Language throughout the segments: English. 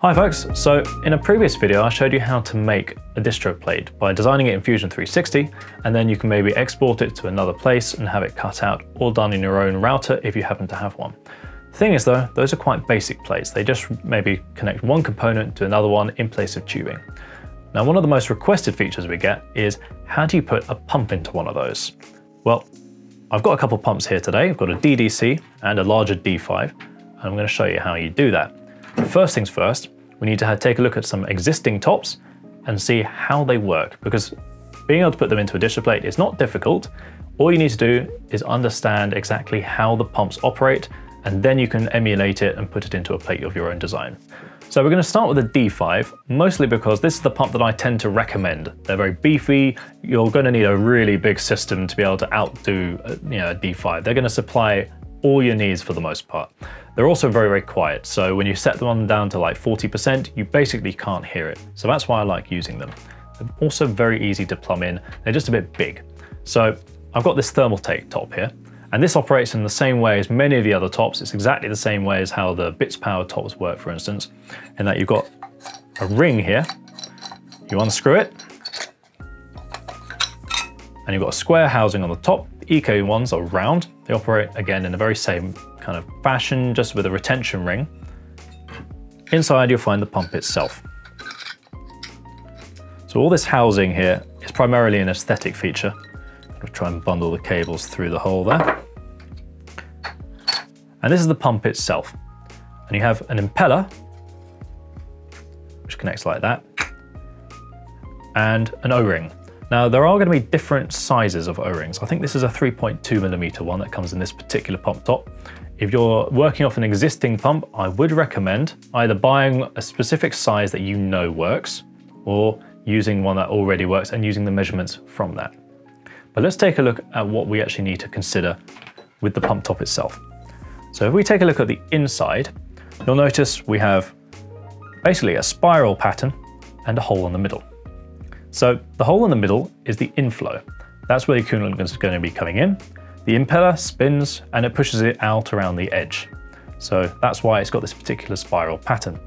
Hi folks, so in a previous video I showed you how to make a distro plate by designing it in Fusion 360 and then you can maybe export it to another place and have it cut out or done in your own router if you happen to have one. The thing is though, those are quite basic plates. They just maybe connect one component to another one in place of tubing. Now one of the most requested features we get is how do you put a pump into one of those? Well, I've got a couple pumps here today. I've got a DDC and a larger D5 and I'm going to show you how you do that. First things first, we need to take a look at some existing tops and see how they work because being able to put them into a distro plate is not difficult. All you need to do is understand exactly how the pumps operate and then you can emulate it and put it into a plate of your own design. So we're going to start with a D5, mostly because this is the pump that I tend to recommend. They're very beefy, you're going to need a really big system to be able to outdo uh, you know, a D5. They're going to supply all your needs for the most part. They're also very, very quiet. So when you set them on down to like 40%, you basically can't hear it. So that's why I like using them. They're also very easy to plumb in. They're just a bit big. So I've got this thermal Thermaltake top here, and this operates in the same way as many of the other tops. It's exactly the same way as how the Bitspower tops work, for instance, in that you've got a ring here. You unscrew it, and you've got a square housing on the top. EK ones are round. They operate again in the very same kind of fashion, just with a retention ring. Inside you'll find the pump itself. So all this housing here is primarily an aesthetic feature. I'll try and bundle the cables through the hole there. And this is the pump itself. And you have an impeller, which connects like that, and an O-ring. Now there are going to be different sizes of O-rings. I think this is a 3.2 millimeter one that comes in this particular pump top. If you're working off an existing pump, I would recommend either buying a specific size that you know works or using one that already works and using the measurements from that. But let's take a look at what we actually need to consider with the pump top itself. So if we take a look at the inside, you'll notice we have basically a spiral pattern and a hole in the middle. So the hole in the middle is the inflow. That's where the coolant is going to be coming in. The impeller spins and it pushes it out around the edge. So that's why it's got this particular spiral pattern.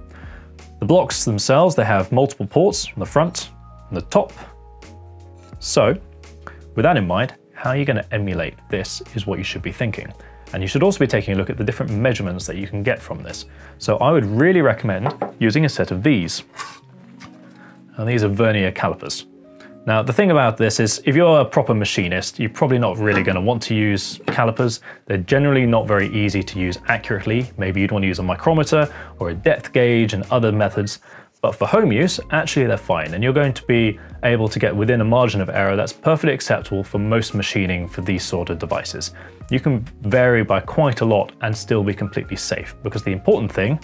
The blocks themselves, they have multiple ports on the front and the top. So with that in mind, how you're you going to emulate this is what you should be thinking. And you should also be taking a look at the different measurements that you can get from this. So I would really recommend using a set of these and these are vernier calipers. Now, the thing about this is if you're a proper machinist, you're probably not really going to want to use calipers. They're generally not very easy to use accurately. Maybe you'd want to use a micrometer or a depth gauge and other methods. But for home use, actually they're fine, and you're going to be able to get within a margin of error that's perfectly acceptable for most machining for these sort of devices. You can vary by quite a lot and still be completely safe, because the important thing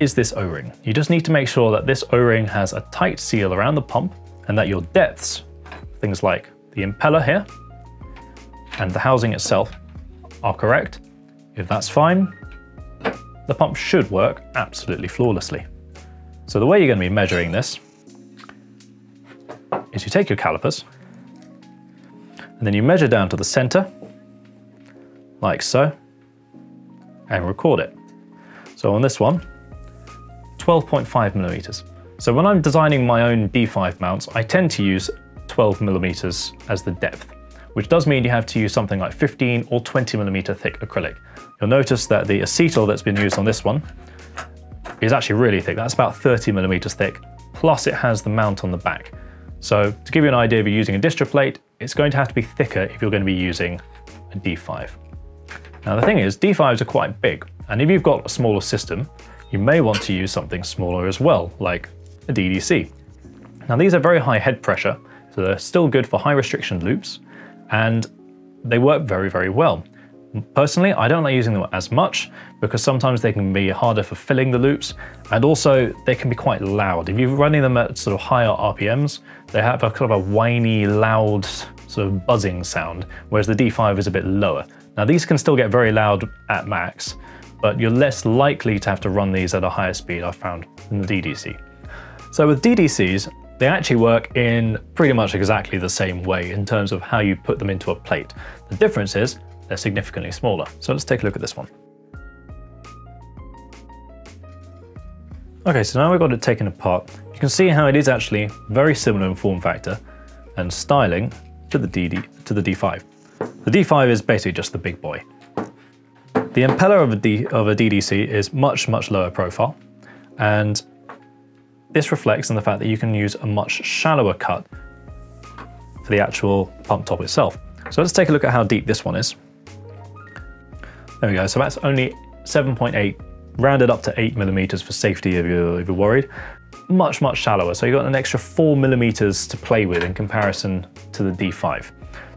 is this O-ring. You just need to make sure that this O-ring has a tight seal around the pump and that your depths, things like the impeller here and the housing itself are correct. If that's fine, the pump should work absolutely flawlessly. So the way you're going to be measuring this is you take your calipers and then you measure down to the center, like so, and record it. So on this one, 12.5 millimeters. So when I'm designing my own D5 mounts, I tend to use 12 millimeters as the depth, which does mean you have to use something like 15 or 20 millimeter thick acrylic. You'll notice that the acetal that's been used on this one is actually really thick. That's about 30 millimeters thick, plus it has the mount on the back. So to give you an idea, you're using a distro plate, it's going to have to be thicker if you're going to be using a D5. Now the thing is, D5s are quite big, and if you've got a smaller system, you may want to use something smaller as well, like a DDC. Now these are very high head pressure, so they're still good for high restriction loops, and they work very, very well. Personally, I don't like using them as much because sometimes they can be harder for filling the loops and also they can be quite loud. If you're running them at sort of higher RPMs, they have a kind of a whiny, loud sort of buzzing sound, whereas the D5 is a bit lower. Now these can still get very loud at max, but you're less likely to have to run these at a higher speed, I've found, than the DDC. So with DDCs, they actually work in pretty much exactly the same way in terms of how you put them into a plate. The difference is they're significantly smaller. So let's take a look at this one. Okay, so now we've got it taken apart. You can see how it is actually very similar in form factor and styling to the, DD, to the D5. The D5 is basically just the big boy. The impeller of a, D, of a DDC is much, much lower profile, and this reflects in the fact that you can use a much shallower cut for the actual pump top itself. So let's take a look at how deep this one is. There we go, so that's only 7.8 rounded up to 8 millimeters for safety if you're, if you're worried. Much, much shallower, so you've got an extra 4 millimeters to play with in comparison to the D5.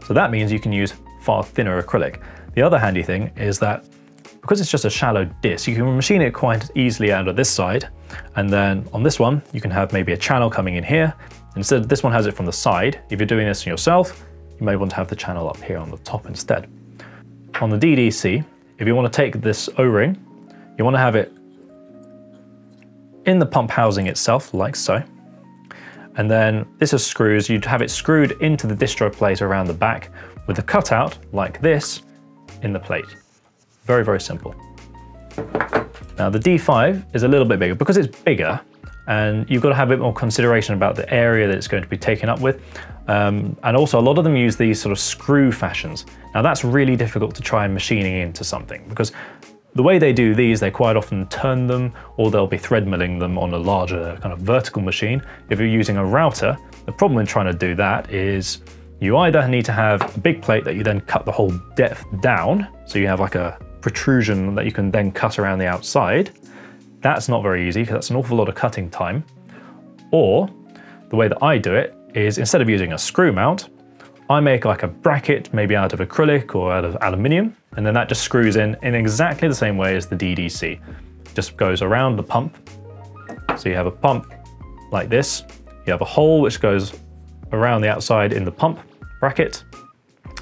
So that means you can use far thinner acrylic. The other handy thing is that because it's just a shallow disc, you can machine it quite easily out of this side, and then on this one, you can have maybe a channel coming in here. Instead, this one has it from the side. If you're doing this yourself, you may want to have the channel up here on the top instead. On the DDC, if you want to take this O-ring you want to have it in the pump housing itself, like so. And then this is screws. You'd have it screwed into the distro plate around the back with a cutout like this in the plate. Very, very simple. Now the D5 is a little bit bigger because it's bigger and you've got to have a bit more consideration about the area that it's going to be taken up with. Um, and also a lot of them use these sort of screw fashions. Now that's really difficult to try and machining into something because the way they do these, they quite often turn them or they'll be thread milling them on a larger kind of vertical machine. If you're using a router, the problem in trying to do that is you either need to have a big plate that you then cut the whole depth down, so you have like a protrusion that you can then cut around the outside. That's not very easy because that's an awful lot of cutting time. Or the way that I do it is instead of using a screw mount, I make like a bracket, maybe out of acrylic or out of aluminium, and then that just screws in in exactly the same way as the DDC. Just goes around the pump. So you have a pump like this. You have a hole which goes around the outside in the pump bracket,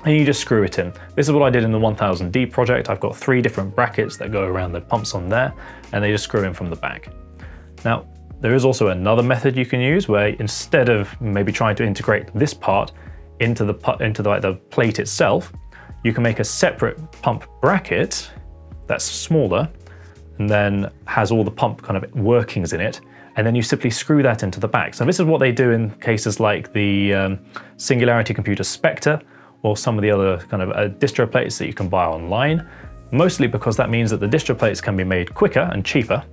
and you just screw it in. This is what I did in the 1000D project. I've got three different brackets that go around the pumps on there, and they just screw in from the back. Now, there is also another method you can use where instead of maybe trying to integrate this part, into the into the, like, the plate itself, you can make a separate pump bracket that's smaller and then has all the pump kind of workings in it. And then you simply screw that into the back. So this is what they do in cases like the um, Singularity Computer Spectre or some of the other kind of uh, distro plates that you can buy online. Mostly because that means that the distro plates can be made quicker and cheaper.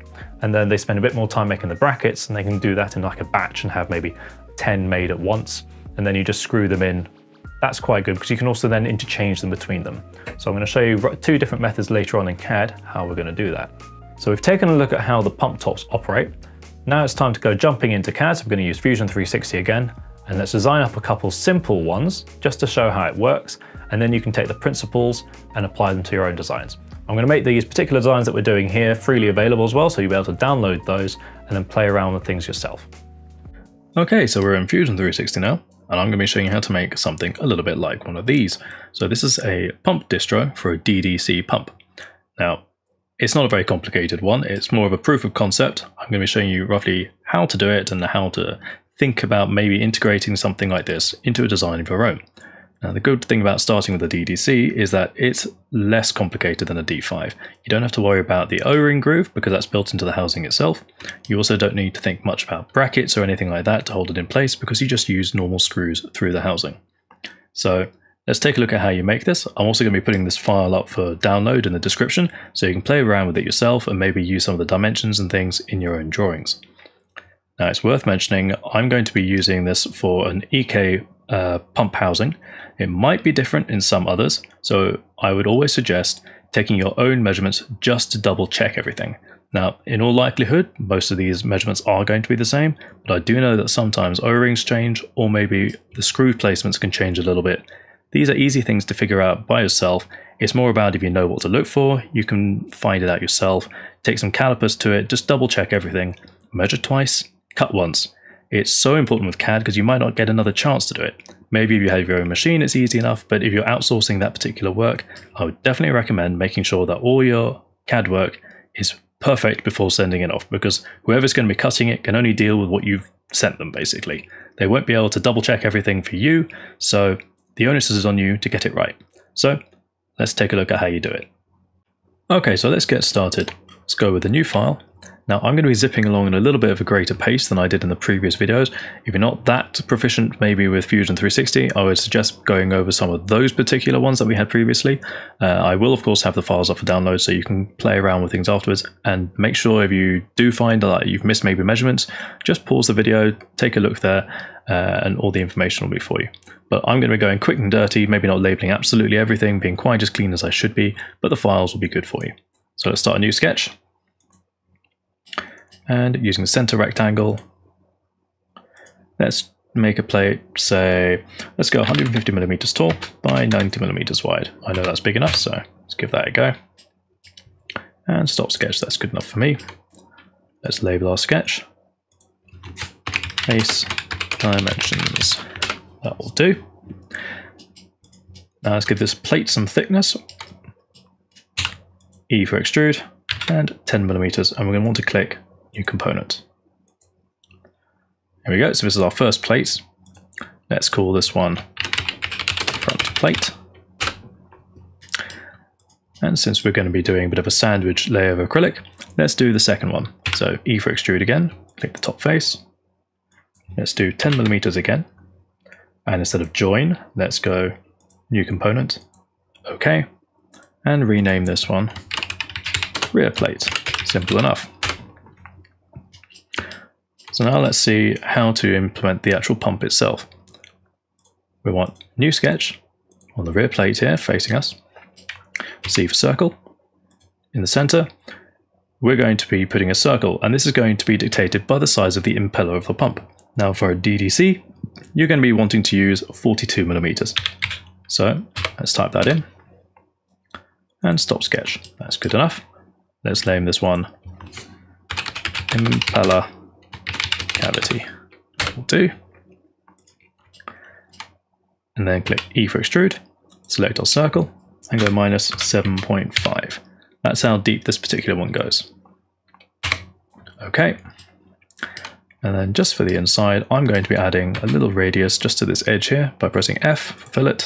And then they spend a bit more time making the brackets and they can do that in like a batch and have maybe 10 made at once and then you just screw them in. That's quite good because you can also then interchange them between them. So I'm going to show you two different methods later on in CAD how we're going to do that. So we've taken a look at how the pump tops operate. Now it's time to go jumping into CAD. So we're going to use Fusion 360 again and let's design up a couple simple ones just to show how it works. And then you can take the principles and apply them to your own designs. I'm going to make these particular designs that we're doing here freely available as well, so you'll be able to download those and then play around with things yourself. Okay, so we're in Fusion 360 now and I'm going to be showing you how to make something a little bit like one of these. So this is a pump distro for a DDC pump. Now, it's not a very complicated one, it's more of a proof of concept. I'm going to be showing you roughly how to do it and how to think about maybe integrating something like this into a design of your own. Now the good thing about starting with a DDC is that it's less complicated than a D5. You don't have to worry about the O-ring groove because that's built into the housing itself. You also don't need to think much about brackets or anything like that to hold it in place because you just use normal screws through the housing. So let's take a look at how you make this. I'm also going to be putting this file up for download in the description so you can play around with it yourself and maybe use some of the dimensions and things in your own drawings. Now it's worth mentioning I'm going to be using this for an EK uh, pump housing. It might be different in some others, so I would always suggest taking your own measurements just to double check everything. Now, in all likelihood, most of these measurements are going to be the same, but I do know that sometimes O-rings change, or maybe the screw placements can change a little bit. These are easy things to figure out by yourself. It's more about if you know what to look for, you can find it out yourself, take some calipers to it, just double check everything, measure twice, cut once. It's so important with CAD because you might not get another chance to do it. Maybe if you have your own machine, it's easy enough, but if you're outsourcing that particular work, I would definitely recommend making sure that all your CAD work is perfect before sending it off because whoever's going to be cutting it can only deal with what you've sent them, basically. They won't be able to double check everything for you, so the onus is on you to get it right. So let's take a look at how you do it. Okay, so let's get started. Let's go with a new file Now I'm going to be zipping along at a little bit of a greater pace than I did in the previous videos. If you're not that proficient maybe with Fusion 360, I would suggest going over some of those particular ones that we had previously. Uh, I will of course have the files up for download so you can play around with things afterwards and make sure if you do find that you've missed maybe measurements, just pause the video, take a look there uh, and all the information will be for you. But I'm going to be going quick and dirty, maybe not labeling absolutely everything, being quite as clean as I should be, but the files will be good for you. So let's start a new sketch and using the center rectangle, let's make a plate, say, let's go 150 millimeters tall by 90 millimeters wide. I know that's big enough, so let's give that a go. And stop sketch, that's good enough for me. Let's label our sketch. Base dimensions, that will do. Now let's give this plate some thickness. E for extrude, and 10 millimeters, and we're going to want to click new component. There we go, so this is our first plate. Let's call this one front plate. And since we're going to be doing a bit of a sandwich layer of acrylic, let's do the second one. So E for extrude again, click the top face. Let's do 10 millimeters again. And instead of join, let's go new component, OK. And rename this one rear plate. Simple enough. So now let's see how to implement the actual pump itself. We want new sketch on the rear plate here facing us. C for circle. In the center, we're going to be putting a circle, and this is going to be dictated by the size of the impeller of the pump. Now for a DDC, you're going to be wanting to use 42 millimeters. So let's type that in and stop sketch. That's good enough. Let's name this one impeller cavity. Will do. And then click E for extrude, select our circle, and go minus 7.5. That's how deep this particular one goes. Okay. And then just for the inside, I'm going to be adding a little radius just to this edge here by pressing F for fillet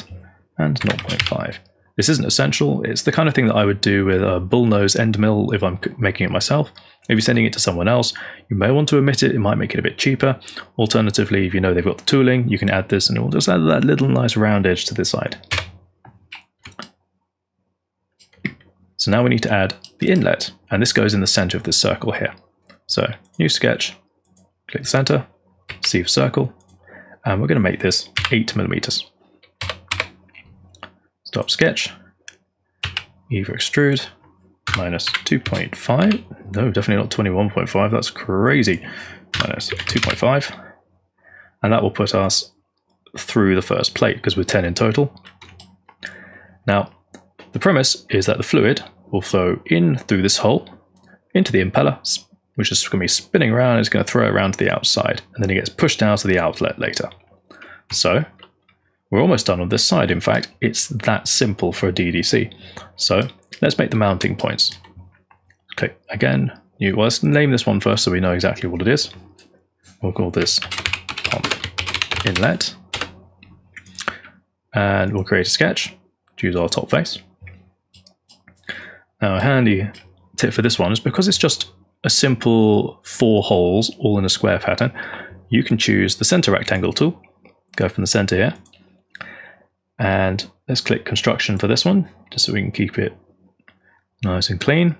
and 0.5. This isn't essential. It's the kind of thing that I would do with a bullnose end mill if I'm making it myself. If you're sending it to someone else, you may want to omit it. It might make it a bit cheaper. Alternatively, if you know they've got the tooling, you can add this and it will just add that little nice round edge to this side. So now we need to add the inlet, and this goes in the center of this circle here. So new sketch, click the center, for circle, and we're going to make this 8 millimeters. Stop sketch, E for extrude, minus 2.5. No, definitely not 21.5. That's crazy. Minus 2.5. And that will put us through the first plate because we're 10 in total. Now, the premise is that the fluid will flow in through this hole into the impeller, which is going to be spinning around. It's going to throw it around to the outside, and then it gets pushed out to the outlet later. So we're almost done on this side, in fact. It's that simple for a DDC. So let's make the mounting points. Click again. New, well, let's name this one first so we know exactly what it is. We'll call this pump inlet. And we'll create a sketch. Choose our top face. Now a handy tip for this one is because it's just a simple four holes all in a square pattern, you can choose the center rectangle tool, go from the center here, and let's click construction for this one, just so we can keep it nice and clean.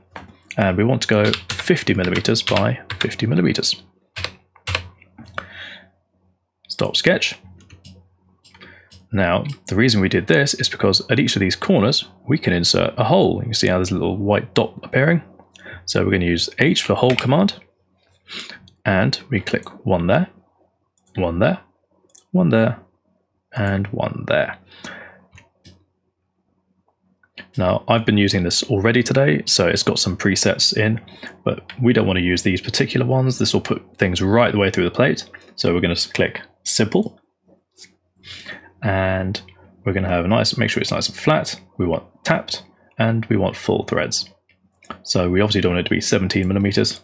And we want to go 50 millimeters by 50 millimeters. Stop sketch. Now, the reason we did this is because at each of these corners, we can insert a hole. You can see how there's a little white dot appearing. So we're going to use H for hole command. And we click one there, one there, one there, and one there. Now, I've been using this already today, so it's got some presets in, but we don't want to use these particular ones. This will put things right the way through the plate. So we're going to click Simple, and we're going to have a nice, make sure it's nice and flat. We want tapped, and we want full threads. So we obviously don't want it to be 17 millimeters.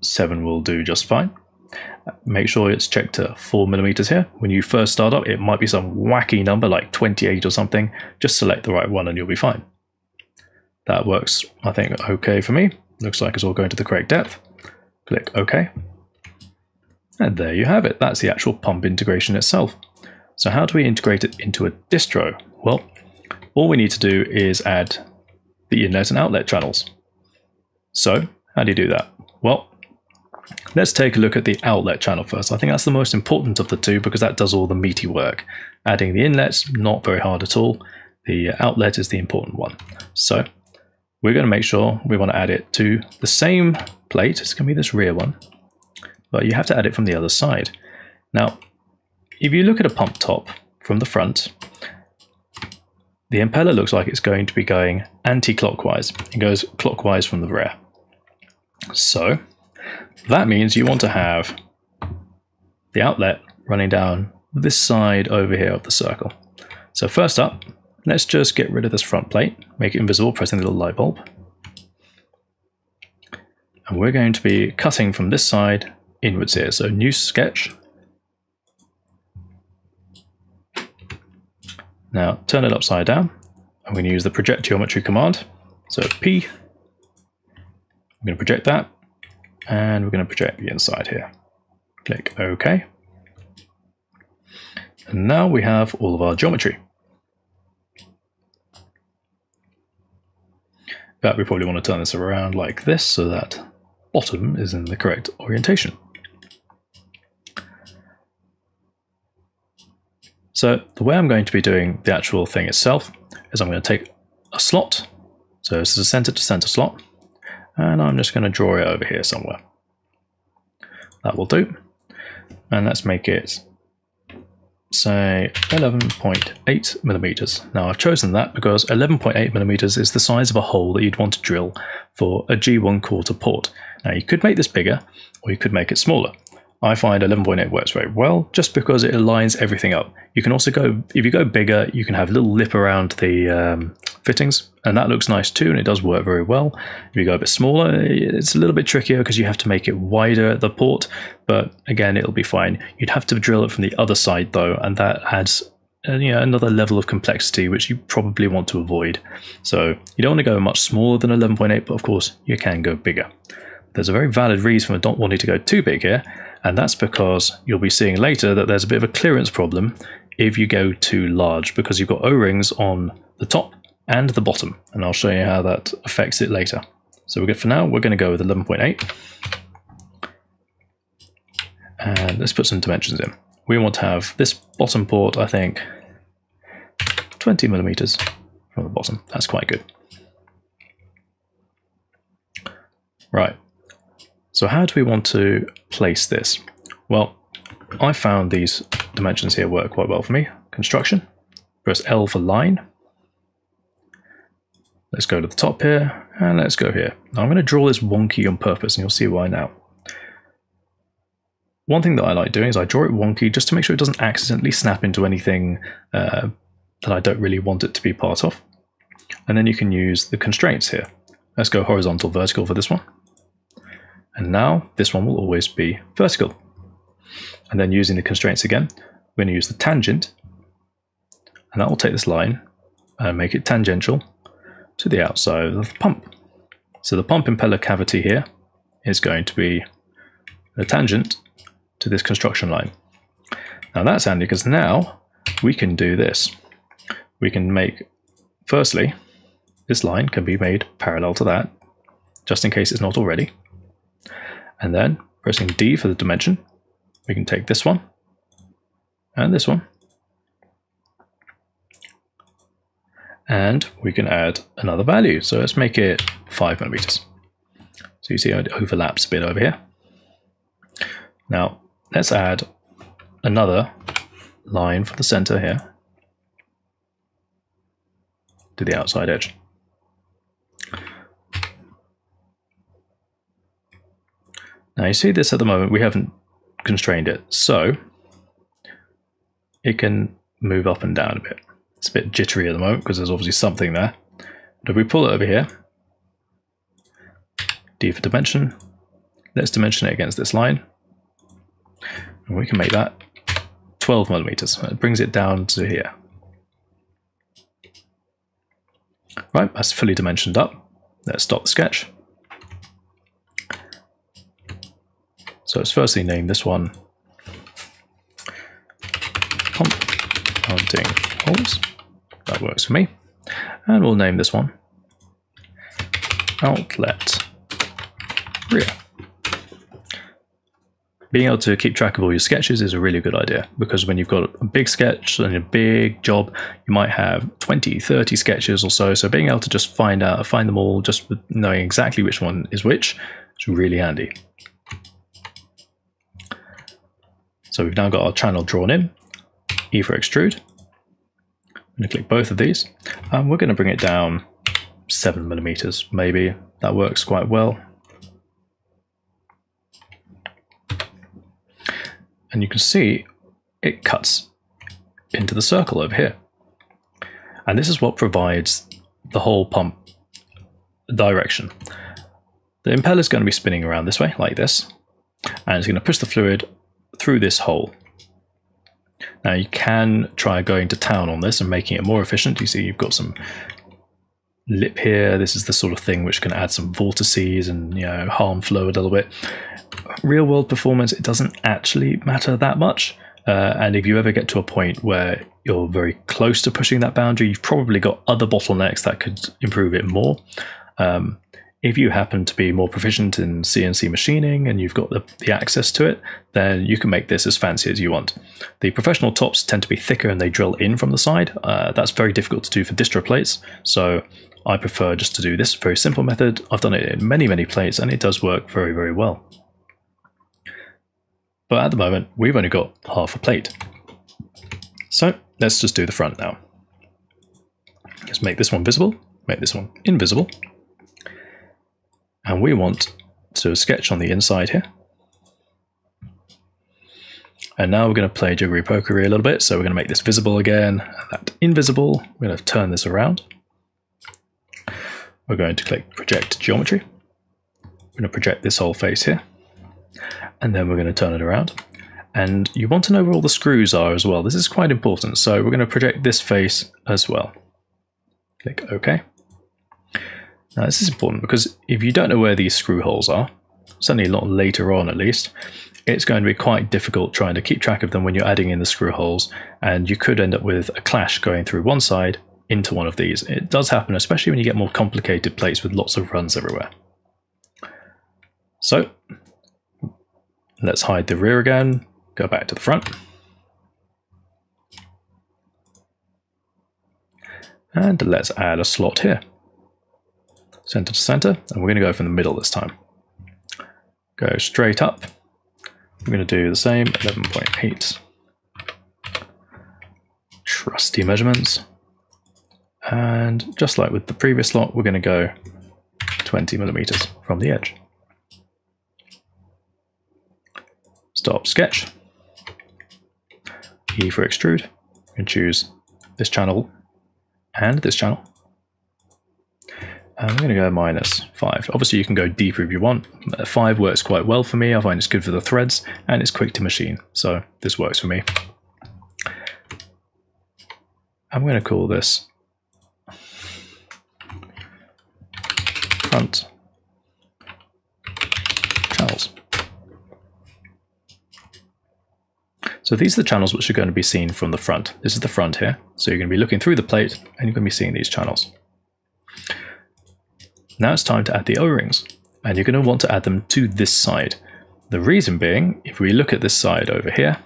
7 will do just fine. Make sure it's checked to 4 millimeters here. When you first start up, it might be some wacky number like 28 or something. Just select the right one and you'll be fine. That works, I think, okay for me. Looks like it's all going to the correct depth. Click OK. And there you have it. That's the actual pump integration itself. So how do we integrate it into a distro? Well, all we need to do is add the inlet and outlet channels. So how do you do that? Well, let's take a look at the outlet channel first. I think that's the most important of the two because that does all the meaty work. Adding the inlet's not very hard at all. The outlet is the important one. So we're going to make sure we want to add it to the same plate. It's going to be this rear one, but you have to add it from the other side. Now, if you look at a pump top from the front, the impeller looks like it's going to be going anti-clockwise. It goes clockwise from the rear. So that means you want to have the outlet running down this side over here of the circle. So first up, let's just get rid of this front plate, make it invisible, pressing the little light bulb. And we're going to be cutting from this side inwards here. So new sketch. Now turn it upside down. I'm going to use the project geometry command. So P, I'm going to project that, and we're going to project the inside here. Click OK. And now we have all of our geometry. But we probably want to turn this around like this so that bottom is in the correct orientation. So the way I'm going to be doing the actual thing itself is I'm going to take a slot. So this is a center to center slot. And I'm just going to draw it over here somewhere. That will do. And let's make it say 11.8 millimeters. Now I've chosen that because 11.8 millimeters is the size of a hole that you'd want to drill for a G1 quarter port. Now you could make this bigger or you could make it smaller. I find 11.8 works very well just because it aligns everything up. You can also go, if you go bigger, you can have a little lip around the um, fittings and that looks nice too and it does work very well. If you go a bit smaller, it's a little bit trickier because you have to make it wider at the port, but again, it'll be fine. You'd have to drill it from the other side though, and that adds uh, you know, another level of complexity which you probably want to avoid. So you don't want to go much smaller than 11.8, but of course you can go bigger. There's a very valid reason for not wanting to go too big here, and that's because you'll be seeing later that there's a bit of a clearance problem if you go too large because you've got O-rings on the top and the bottom, and I'll show you how that affects it later. So we're good for now, we're going to go with 11.8. And let's put some dimensions in. We want to have this bottom port, I think, 20 millimeters from the bottom. That's quite good. Right, so how do we want to place this? Well, I found these dimensions here work quite well for me. Construction, press L for line. Let's go to the top here, and let's go here. Now I'm going to draw this wonky on purpose, and you'll see why now. One thing that I like doing is I draw it wonky just to make sure it doesn't accidentally snap into anything uh, that I don't really want it to be part of. And then you can use the constraints here. Let's go horizontal vertical for this one. And now this one will always be vertical. And then using the constraints again, we're going to use the tangent, and that will take this line and make it tangential to the outside of the pump. So the pump impeller cavity here is going to be a tangent to this construction line. Now that's handy because now we can do this. We can make, firstly, this line can be made parallel to that, just in case it's not already. And then pressing D for the dimension, we can take this one and this one. And we can add another value. So let's make it five millimeters. So you see it overlaps a bit over here. Now let's add another line for the center here to the outside edge. Now you see this at the moment, we haven't constrained it, so it can move up and down a bit. It's a bit jittery at the moment because there's obviously something there. But if we pull it over here, D for dimension, let's dimension it against this line. And we can make that 12 millimeters. It brings it down to here. Right, that's fully dimensioned up. Let's stop the sketch. So let's firstly name this one pump mounting holes. That works for me. And we'll name this one outlet rear. Being able to keep track of all your sketches is a really good idea because when you've got a big sketch and a big job, you might have 20, 30 sketches or so. So being able to just find out, find them all, just knowing exactly which one is which, is really handy. So we've now got our channel drawn in. E for extrude. I'm going to click both of these. And we're going to bring it down seven millimeters, maybe. That works quite well. And you can see it cuts into the circle over here. And this is what provides the whole pump direction. The impeller is going to be spinning around this way, like this, and it's going to push the fluid through this hole. Now you can try going to town on this and making it more efficient. You see you've got some lip here. This is the sort of thing which can add some vortices and you know harm flow a little bit. Real world performance, it doesn't actually matter that much. Uh, and if you ever get to a point where you're very close to pushing that boundary, you've probably got other bottlenecks that could improve it more. Um, if you happen to be more proficient in CNC machining and you've got the, the, access to it, then you can make this as fancy as you want. The professional tops tend to be thicker and they drill in from the side. Uh, that's very difficult to do for distro plates, so I prefer just to do this very simple method. I've done it in many, many plates and it does work very, very well. But at the moment, we've only got half a plate. So let's just do the front now. Let's make this one visible, make this one invisible. And we want to sketch on the inside here. And now we're going to play jiggery pokery a little bit. So we're going to make this visible again, that invisible. We're going to turn this around. We're going to click project geometry. We're going to project this whole face here. And then we're going to turn it around. And you want to know where all the screws are as well. This is quite important. So we're going to project this face as well. Click OK. Now this is important because if you don't know where these screw holes are, certainly a lot later on at least, it's going to be quite difficult trying to keep track of them when you're adding in the screw holes and you could end up with a clash going through one side into one of these. It does happen, especially when you get more complicated plates with lots of runs everywhere. So let's hide the rear again, go back to the front. And let's add a slot here. Center to center, and we're going to go from the middle this time. Go straight up. We're going to do the same, 11.8. Trusty measurements. And just like with the previous slot, we're going to go 20 millimeters from the edge. Stop sketch. E for extrude. And choose this channel and this channel. I'm going to go minus 5. Obviously you can go deeper if you want. Uh, 5 works quite well for me. I find it's good for the threads and it's quick to machine. So this works for me. I'm going to call this front channels. So these are the channels which are going to be seen from the front. This is the front here. So you're going to be looking through the plate and you're going to be seeing these channels. Now it's time to add the O-rings and you're going to want to add them to this side. The reason being, if we look at this side over here,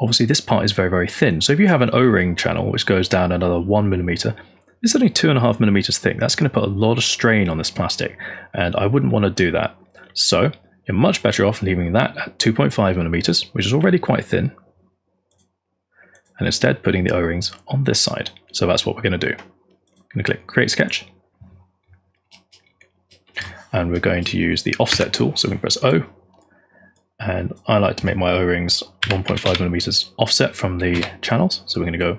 obviously this part is very, very thin. So if you have an O-ring channel which goes down another one millimeter, it's only two and a half millimeters thick. That's going to put a lot of strain on this plastic, and I wouldn't want to do that. So you're much better off leaving that at 2.5 millimeters, which is already quite thin, and instead putting the O-rings on this side. So that's what we're going to do. I'm going to click Create Sketch, and we're going to use the Offset tool. So we can press O, and I like to make my O-rings 1.5 millimeters offset from the channels. So we're going to go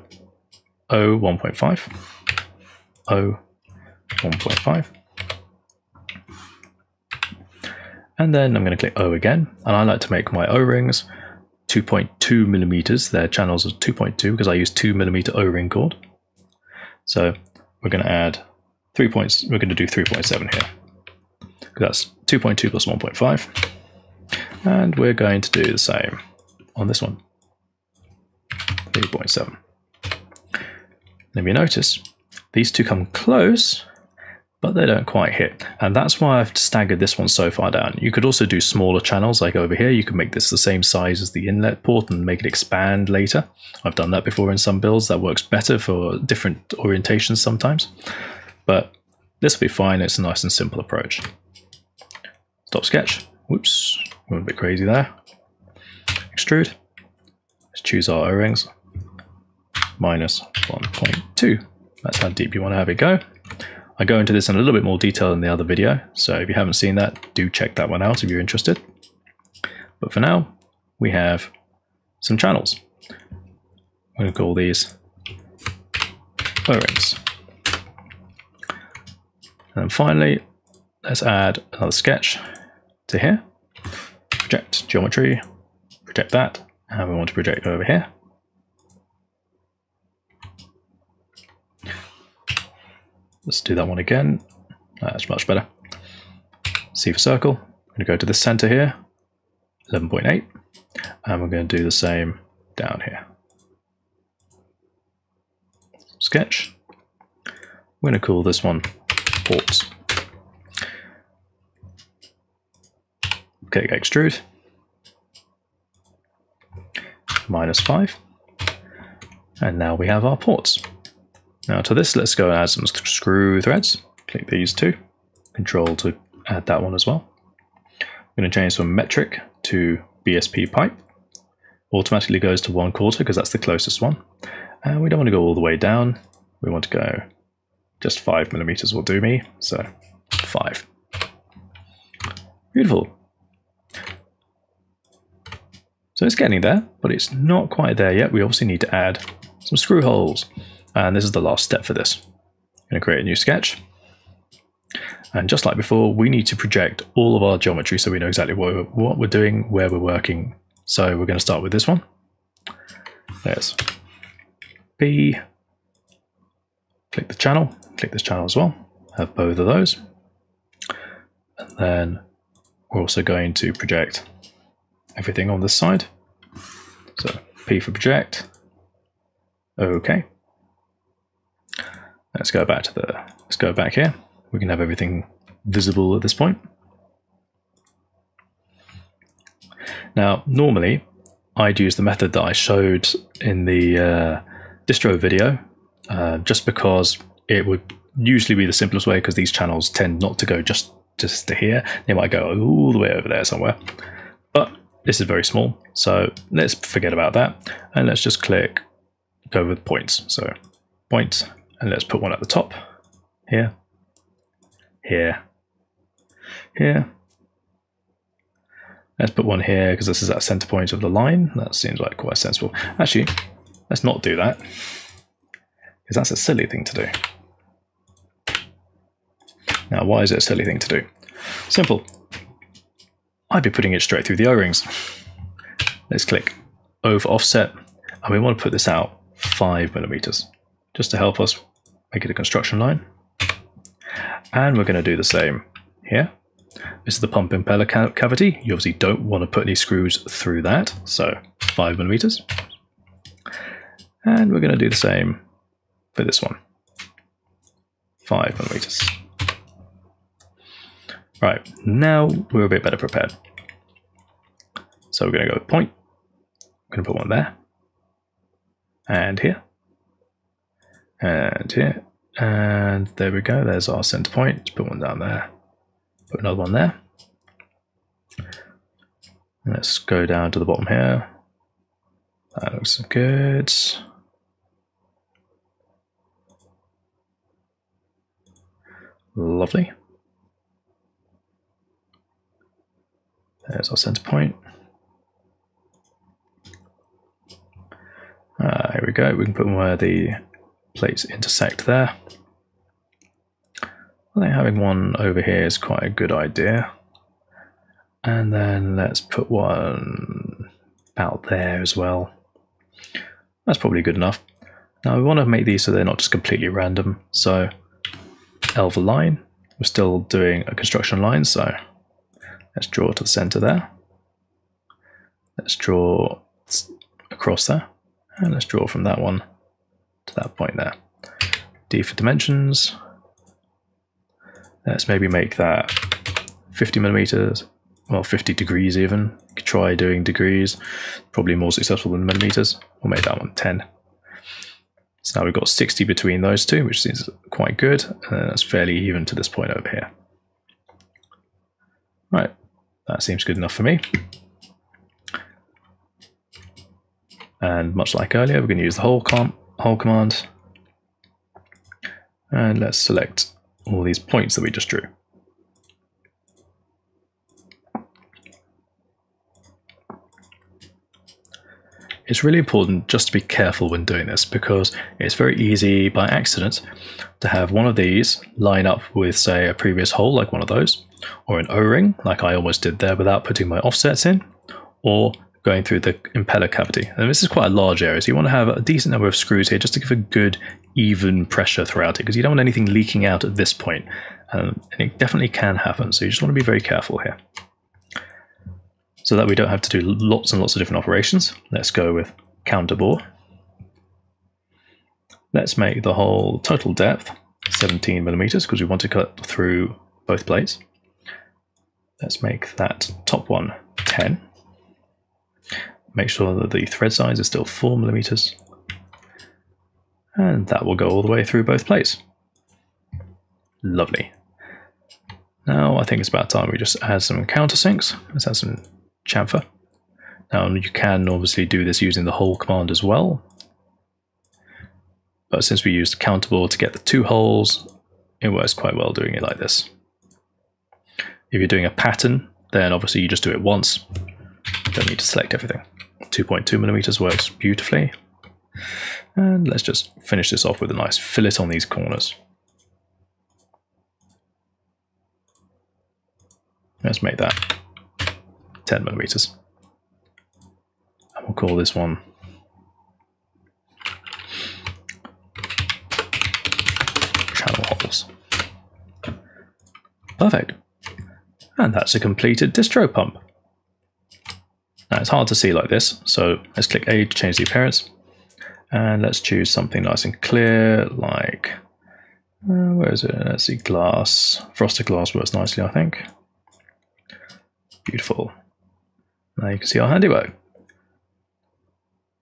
O 1.5. O 1.5. And then I'm going to click O again. And I like to make my O-rings 2.2 millimeters. Their channels are 2.2 because I use 2 millimeter O-ring cord. So we're going to add 3 points. We're going to do 3.7 here. That's 2.2 plus 1.5. And we're going to do the same on this one. 3.7. If you notice, these two come close, but they don't quite hit. And that's why I've staggered this one so far down. You could also do smaller channels like over here. You can make this the same size as the inlet port and make it expand later. I've done that before in some builds. That works better for different orientations sometimes. But this will be fine. It's a nice and simple approach. Stop sketch. Whoops, went a bit crazy there. Extrude. Let's choose our O-rings. Minus 1.2. That's how deep you want to have it go. I go into this in a little bit more detail in the other video, so if you haven't seen that, do check that one out if you're interested. But for now, we have some channels. I'm going to call these O-rings. And finally, let's add another sketch to here. Project geometry, project that, and we want to project over here. Let's do that one again. That's much better. C for circle. I'm going to go to the center here, 11.8, and we're going to do the same down here. Sketch. We're going to call this one ports. Okay, extrude. Minus 5. And now we have our ports. Now to this, let's go and add some screw threads. Click these two. Control to add that one as well. I'm going to change from metric to BSP pipe. Automatically goes to one quarter because that's the closest one. And we don't want to go all the way down. We want to go just five millimeters will do me. So five. Beautiful. So it's getting there, but it's not quite there yet. We obviously need to add some screw holes. And this is the last step for this. I'm going to create a new sketch. And just like before, we need to project all of our geometry so we know exactly what we're, what we're doing, where we're working. So we're going to start with this one. There's B. Click the channel, click this channel as well. Have both of those. And then we're also going to project everything on this side. So P for project. Okay. Let's go back to the, let's go back here. We can have everything visible at this point. Now, normally I'd use the method that I showed in the uh, distro video, uh, just because it would usually be the simplest way because these channels tend not to go just, just to here. They might go all the way over there somewhere. But this is very small, so let's forget about that. And let's just click, go with points. So points, point, and let's put one at the top, here, here, here. Let's put one here because this is at center point of the line. That seems like quite sensible. Actually, let's not do that because that's a silly thing to do. Now, why is it a silly thing to do? Simple. I'd be putting it straight through the O-rings. Let's click over offset, and we want to put this out five millimeters, just to help us make it a construction line. And we're going to do the same here. This is the pump impeller ca cavity. You obviously don't want to put any screws through that, so five millimeters. And we're going to do the same for this one. Five millimeters. Right, now we're a bit better prepared. So we're going to go with point. I'm going to put one there. And here. And here. And there we go. There's our center point. Let's put one down there. Put another one there. Let's go down to the bottom here. That looks good. Lovely. There's our center point. Uh, here we go. We can put where the plates intersect there. I think having one over here is quite a good idea. And then let's put one about there as well. That's probably good enough. Now we want to make these so they're not just completely random. So L line, we're still doing a construction line, so Let's draw to the center there. Let's draw across there. And let's draw from that one to that point there. D for dimensions. Let's maybe make that 50 millimeters, well, 50 degrees even. Try doing degrees, probably more successful than millimeters. We'll make that one 10. So now we've got 60 between those two, which seems quite good. And that's fairly even to this point over here. Right, that seems good enough for me. And much like earlier, we're going to use the hole, com hole command. And let's select all these points that we just drew. It's really important just to be careful when doing this because it's very easy by accident to have one of these line up with say a previous hole like one of those or an o-ring like I almost did there without putting my offsets in or going through the impeller cavity. And this is quite a large area, so you want to have a decent number of screws here just to give a good even pressure throughout it, because you don't want anything leaking out at this point. Um, and it definitely can happen, so you just want to be very careful here. So that we don't have to do lots and lots of different operations, let's go with counter bore. Let's make the whole total depth 17 millimeters because we want to cut through both plates. Let's make that top one 10. Make sure that the thread size is still 4 millimeters. And that will go all the way through both plates. Lovely. Now I think it's about time we just add some countersinks. Let's add some chamfer. Now you can obviously do this using the hole command as well. But since we used counterbore to get the two holes, it works quite well doing it like this. If you're doing a pattern, then obviously you just do it once. You don't need to select everything. 2.2 millimeters works beautifully. And let's just finish this off with a nice fillet on these corners. Let's make that 10 millimeters. And we'll call this one channel holes. Perfect. And that's a completed distro pump. Now it's hard to see like this, so let's click A to change the appearance. And let's choose something nice and clear, like, uh, where is it? Let's see, glass. Frosted glass works nicely, I think. Beautiful. Now you can see our handiwork.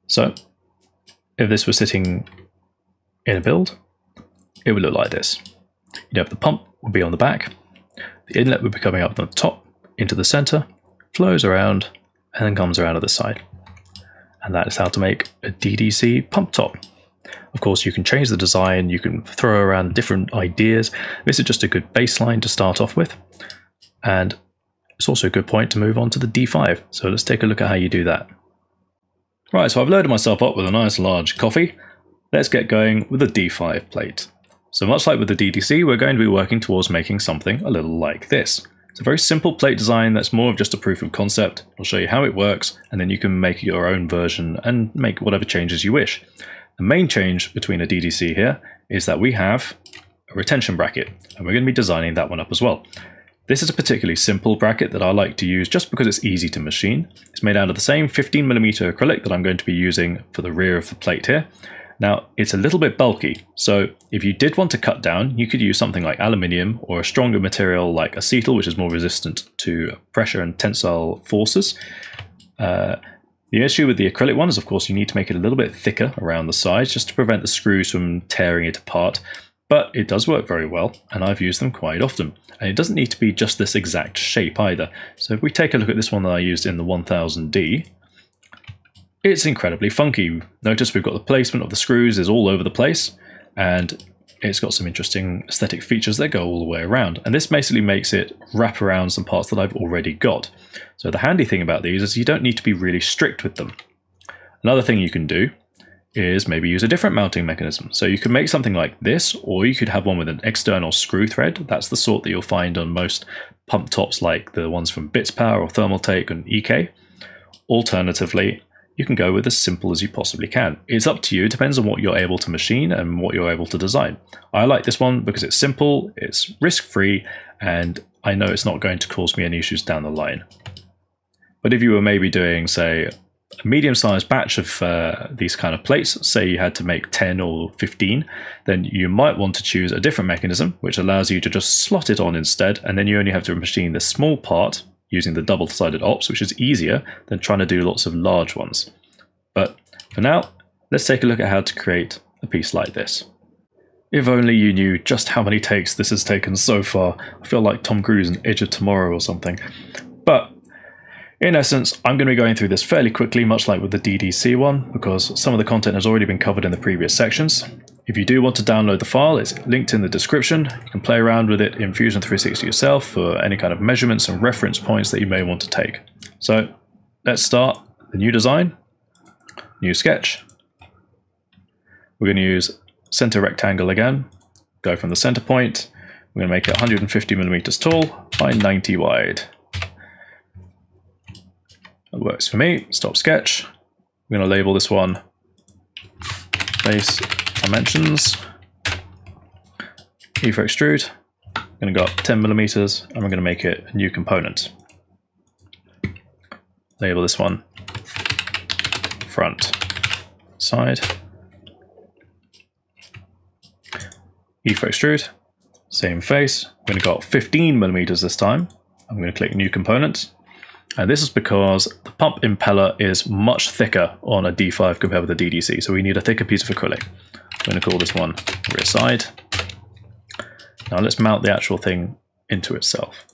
So, if this was sitting in a build, it would look like this. You'd have the pump would be on the back, the inlet would be coming up from the top into the center, flows around, and then comes around to the side. And that is how to make a DDC pump top. Of course, you can change the design, you can throw around different ideas. This is just a good baseline to start off with. And it's also a good point to move on to the D5. So let's take a look at how you do that. Right, so I've loaded myself up with a nice large coffee. Let's get going with the D5 plate. So much like with the DDC, we're going to be working towards making something a little like this. It's a very simple plate design that's more of just a proof of concept. I'll show you how it works, and then you can make your own version and make whatever changes you wish. The main change between a DDC here is that we have a retention bracket, and we're going to be designing that one up as well. This is a particularly simple bracket that I like to use just because it's easy to machine. It's made out of the same 15mm acrylic that I'm going to be using for the rear of the plate here, now, it's a little bit bulky, so if you did want to cut down, you could use something like aluminium or a stronger material like acetal, which is more resistant to pressure and tensile forces. Uh, the issue with the acrylic one is, of course, you need to make it a little bit thicker around the sides just to prevent the screws from tearing it apart. But it does work very well, and I've used them quite often. And it doesn't need to be just this exact shape either. So if we take a look at this one that I used in the 1000D, it's incredibly funky. Notice we've got the placement of the screws is all over the place, and it's got some interesting aesthetic features that go all the way around. And this basically makes it wrap around some parts that I've already got. So the handy thing about these is you don't need to be really strict with them. Another thing you can do is maybe use a different mounting mechanism. So you could make something like this, or you could have one with an external screw thread. That's the sort that you'll find on most pump tops like the ones from Bitspower or Thermaltake and EK. Alternatively, you can go with as simple as you possibly can. It's up to you, it depends on what you're able to machine and what you're able to design. I like this one because it's simple, it's risk-free, and I know it's not going to cause me any issues down the line. But if you were maybe doing, say, a medium-sized batch of uh, these kind of plates, say you had to make 10 or 15, then you might want to choose a different mechanism, which allows you to just slot it on instead, and then you only have to machine the small part using the double-sided ops, which is easier than trying to do lots of large ones. But for now, let's take a look at how to create a piece like this. If only you knew just how many takes this has taken so far. I feel like Tom Cruise in Edge of Tomorrow or something. But in essence, I'm going to be going through this fairly quickly, much like with the DDC one, because some of the content has already been covered in the previous sections. If you do want to download the file, it's linked in the description. You can play around with it in Fusion 360 yourself for any kind of measurements and reference points that you may want to take. So let's start the new design, new sketch. We're going to use center rectangle again, go from the center point. We're going to make it 150 millimeters tall by 90 wide. That works for me. Stop sketch. I'm going to label this one base dimensions. E for extrude. I'm going to go up 10 millimeters and we're going to make it a new component. Label this one front side. E for extrude. Same face. I'm going to go up 15 millimeters this time. I'm going to click new component and this is because the pump impeller is much thicker on a D5 compared with a DDC, so we need a thicker piece of acrylic. I'm going to call this one rear side. Now let's mount the actual thing into itself.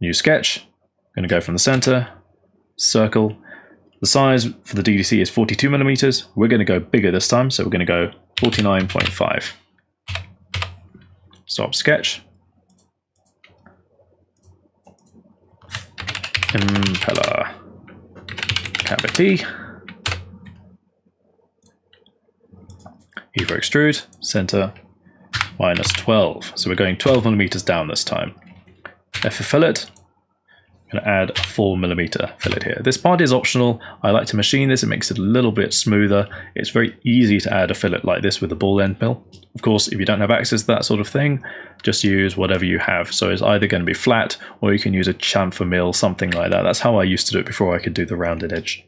New sketch. I'm going to go from the center, circle. The size for the DDC is 42 millimeters. We're going to go bigger this time, so we're going to go 49.5. Stop sketch. Impeller cavity. Evo extrude, center, minus 12. So we're going 12 millimeters down this time. F fillet, going to add a 4 millimeter fillet here. This part is optional. I like to machine this. It makes it a little bit smoother. It's very easy to add a fillet like this with a ball end mill. Of course, if you don't have access to that sort of thing, just use whatever you have. So it's either going to be flat or you can use a chamfer mill, something like that. That's how I used to do it before I could do the rounded edge.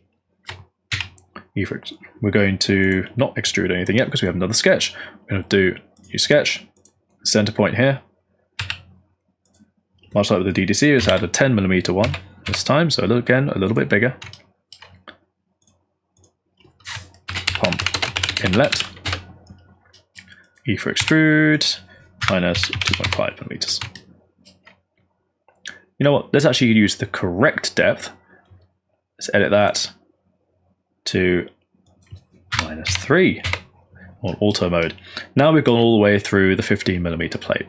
We're going to not extrude anything yet because we have another sketch. We're going to do new sketch, center point here, much like with the DDC, it's had a 10 millimeter one this time, so again, a little bit bigger. Pump inlet. E for extrude, minus 2.5 millimeters. You know what? Let's actually use the correct depth. Let's edit that to minus 3 on auto mode. Now we've gone all the way through the 15 millimeter plate.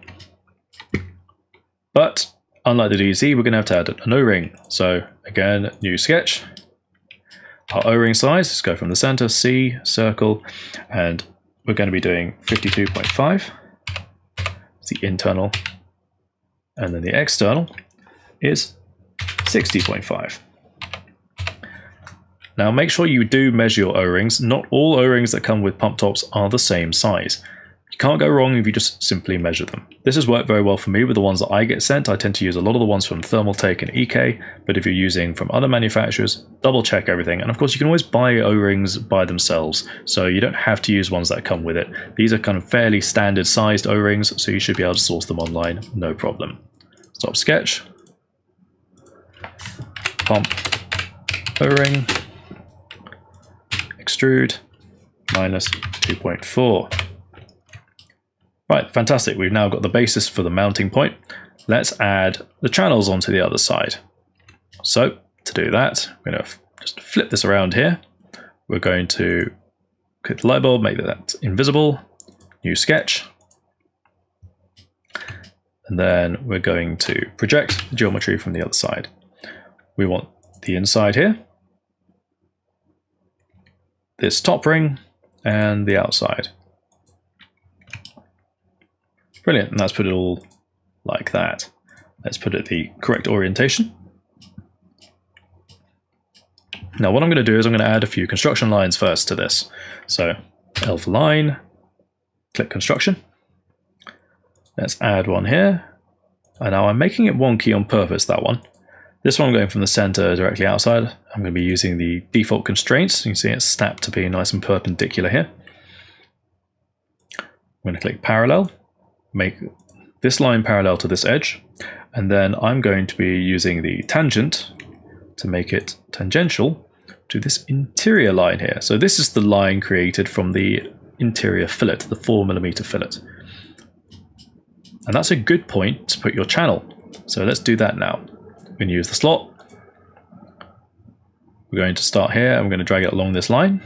But unlike the DDC, we're going to have to add an O-ring. So again, new sketch. Our O-ring size, let's go from the center, C, circle, and we're going to be doing 52.5. It's the internal. And then the external is 60.5. Now make sure you do measure your O-rings. Not all O-rings that come with pump tops are the same size. Can't go wrong if you just simply measure them. This has worked very well for me with the ones that I get sent. I tend to use a lot of the ones from Thermaltake and EK, but if you're using from other manufacturers, double check everything. And of course, you can always buy O-rings by themselves, so you don't have to use ones that come with it. These are kind of fairly standard sized O-rings, so you should be able to source them online, no problem. Stop sketch. Pump. O-ring. Extrude. Minus 2.4. Right, fantastic. We've now got the basis for the mounting point. Let's add the channels onto the other side. So to do that, we're going to just flip this around here. We're going to click the light bulb, make that invisible, new sketch. And then we're going to project the geometry from the other side. We want the inside here, this top ring, and the outside. Brilliant, and let's put it all like that. Let's put it the correct orientation. Now what I'm going to do is I'm going to add a few construction lines first to this. So for line, click construction. Let's add one here. And now I'm making it wonky on purpose, that one. This one I'm going from the center directly outside. I'm going to be using the default constraints. You can see it's snapped to be nice and perpendicular here. I'm going to click parallel, make this line parallel to this edge, and then I'm going to be using the tangent to make it tangential to this interior line here. So this is the line created from the interior fillet, the four millimeter fillet. And that's a good point to put your channel. So let's do that now. We're going to use the slot. We're going to start here we're going to drag it along this line.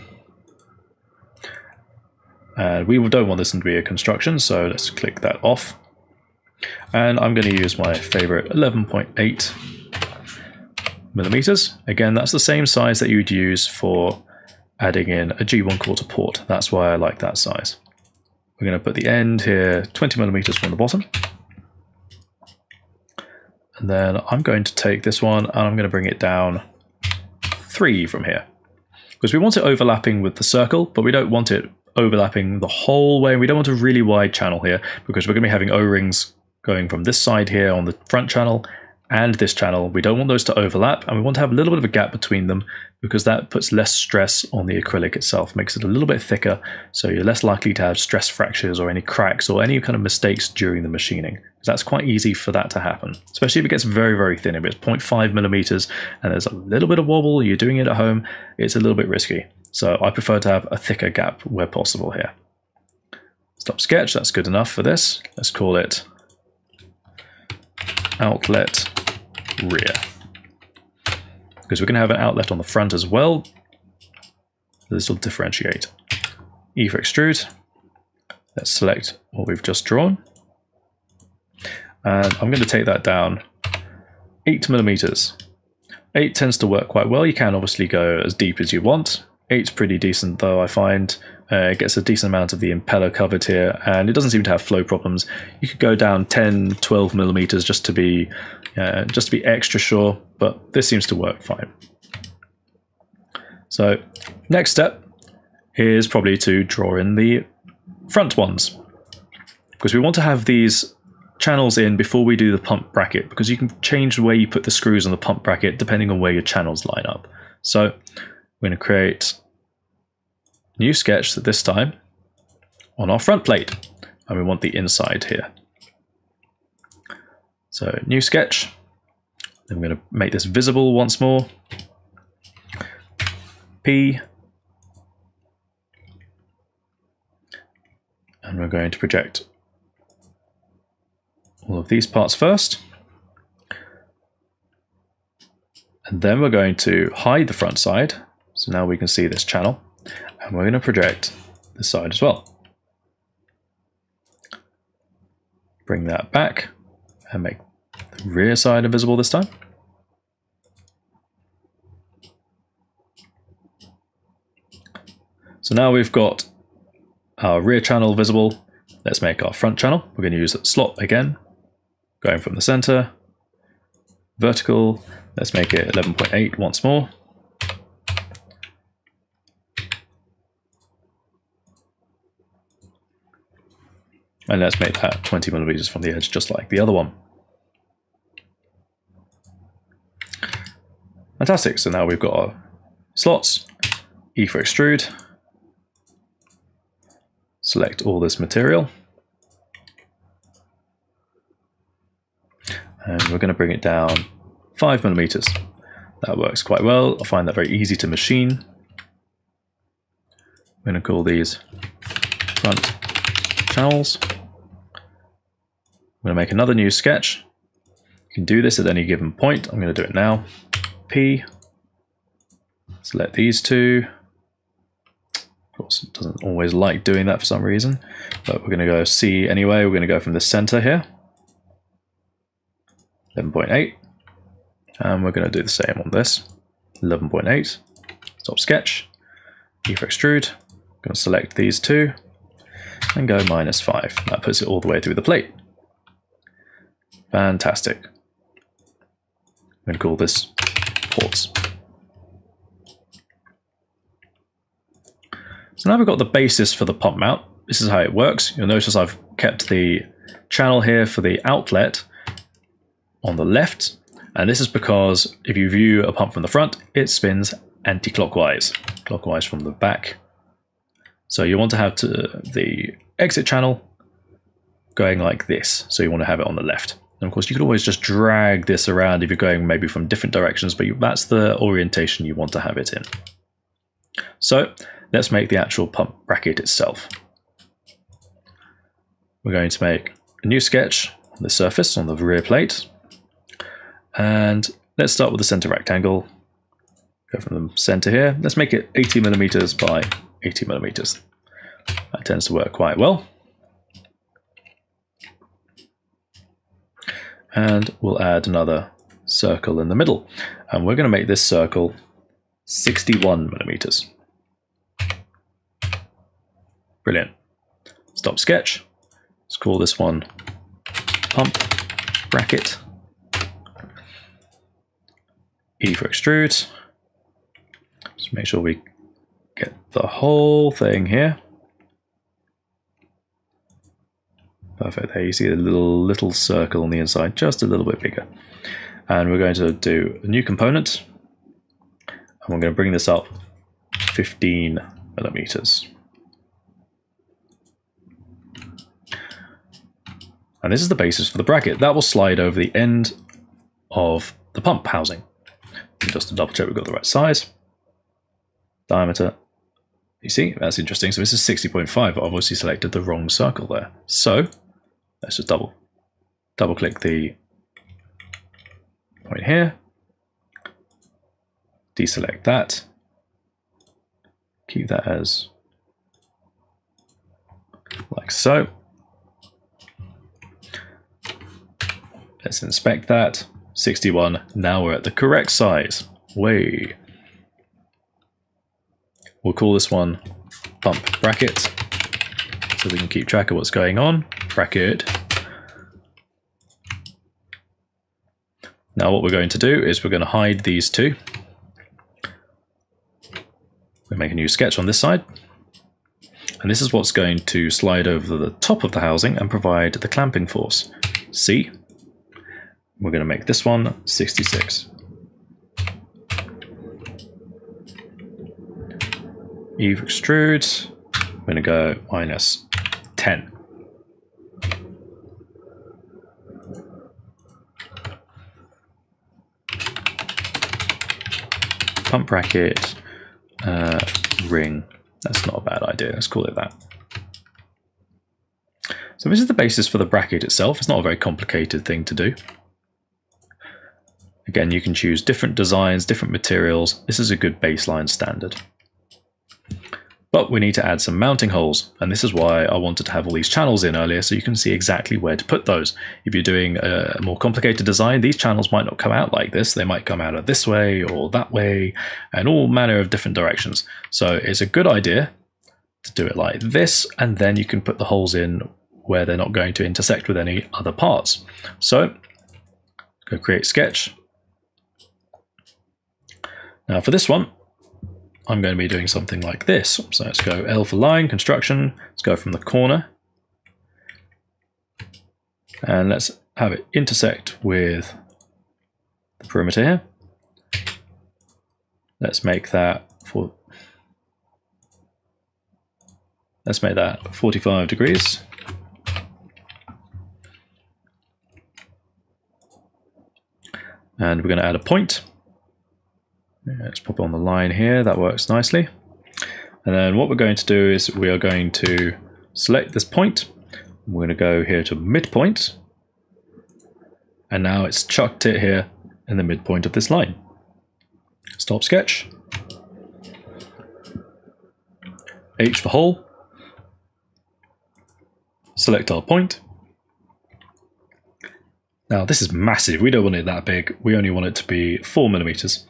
And we don't want this to be a construction, so let's click that off. And I'm going to use my favorite 11.8 millimeters. Again, that's the same size that you'd use for adding in a G1 quarter port. That's why I like that size. We're going to put the end here 20 millimeters from the bottom. And then I'm going to take this one and I'm going to bring it down three from here. Because we want it overlapping with the circle, but we don't want it overlapping the whole way. We don't want a really wide channel here because we're going to be having O-rings going from this side here on the front channel and this channel. We don't want those to overlap and we want to have a little bit of a gap between them because that puts less stress on the acrylic itself, makes it a little bit thicker, so you're less likely to have stress fractures or any cracks or any kind of mistakes during the machining. That's quite easy for that to happen, especially if it gets very, very thin. If it's 0.5 millimeters and there's a little bit of wobble, you're doing it at home, it's a little bit risky. So I prefer to have a thicker gap where possible here. Stop sketch, that's good enough for this. Let's call it outlet rear. Because we're going to have an outlet on the front as well. This will differentiate. E for extrude. Let's select what we've just drawn. And I'm going to take that down 8 millimeters. 8 tends to work quite well. You can obviously go as deep as you want. 8's pretty decent though, I find. Uh, it gets a decent amount of the impeller covered here, and it doesn't seem to have flow problems. You could go down 10, 12 millimeters just to be uh, just to be extra sure, but this seems to work fine. So next step is probably to draw in the front ones, because we want to have these channels in before we do the pump bracket, because you can change the way you put the screws on the pump bracket depending on where your channels line up. So we're going to create new sketch that this time on our front plate and we want the inside here. So new sketch, I'm going to make this visible once more. P and we're going to project all of these parts first. And then we're going to hide the front side. So now we can see this channel. And we're going to project this side as well. Bring that back and make the rear side invisible this time. So now we've got our rear channel visible. Let's make our front channel. We're going to use slot again, going from the center, vertical. Let's make it 11.8 once more. And let's make that 20 millimeters from the edge, just like the other one. Fantastic, so now we've got our slots, E for extrude, select all this material, and we're going to bring it down 5 millimeters. That works quite well. I find that very easy to machine. I'm going to call these front channels. I'm going to make another new sketch. You can do this at any given point. I'm going to do it now. P. Select these two. Of course, it doesn't always like doing that for some reason, but we're going to go C anyway. We're going to go from the center here. 11.8. And we're going to do the same on this. 11.8. Stop sketch. E for extrude. I'm going to select these two and go minus 5. That puts it all the way through the plate. Fantastic. I'm going to call this ports. So now we've got the basis for the pump mount. This is how it works. You'll notice I've kept the channel here for the outlet on the left, And this is because if you view a pump from the front, it spins anti-clockwise, clockwise from the back. So you want to have to, the exit channel going like this. So you want to have it on the left. And of course, you could always just drag this around if you're going maybe from different directions, but that's the orientation you want to have it in. So let's make the actual pump bracket itself. We're going to make a new sketch on the surface on the rear plate. And let's start with the center rectangle. Go from the center here. Let's make it 80 millimeters by 80 millimeters. That tends to work quite well. And we'll add another circle in the middle. And we're going to make this circle 61 millimeters. Brilliant. Stop sketch. Let's call this one pump bracket. E for extrude. Just make sure we get the whole thing here. Perfect. There you see a little little circle on the inside, just a little bit bigger. And we're going to do a new component. And we're going to bring this up 15 millimeters. And this is the basis for the bracket. That will slide over the end of the pump housing. Just to double check we've got the right size. Diameter. You see, that's interesting. So this is 60.5. I've obviously selected the wrong circle there. So let's just double double click the point here. Deselect that. Keep that as like so. Let's inspect that. 61. Now we're at the correct size. Way. We'll call this one pump bracket so we can keep track of what's going on. Bracket. Now what we're going to do is we're going to hide these two. We'll make a new sketch on this side. And this is what's going to slide over the top of the housing and provide the clamping force. C we're going to make this one 66. Eve extrude, I'm going to go minus 10. Pump bracket, uh, ring. That's not a bad idea. Let's call it that. So this is the basis for the bracket itself. It's not a very complicated thing to do. Again, you can choose different designs, different materials. This is a good baseline standard. But we need to add some mounting holes, and this is why I wanted to have all these channels in earlier so you can see exactly where to put those. If you're doing a more complicated design, these channels might not come out like this. They might come out of this way or that way, and all manner of different directions. So it's a good idea to do it like this, and then you can put the holes in where they're not going to intersect with any other parts. So go create sketch, now for this one, I'm going to be doing something like this. So let's go L for line, construction. Let's go from the corner. And let's have it intersect with the perimeter here. Let's make that for let's make that 45 degrees. And we're going to add a point. Let's pop it on the line here, that works nicely. And then what we're going to do is we are going to select this point. We're going to go here to midpoint. And now it's chucked it here in the midpoint of this line. Stop sketch. H for hole. Select our point. Now this is massive. We don't want it that big. We only want it to be four millimeters.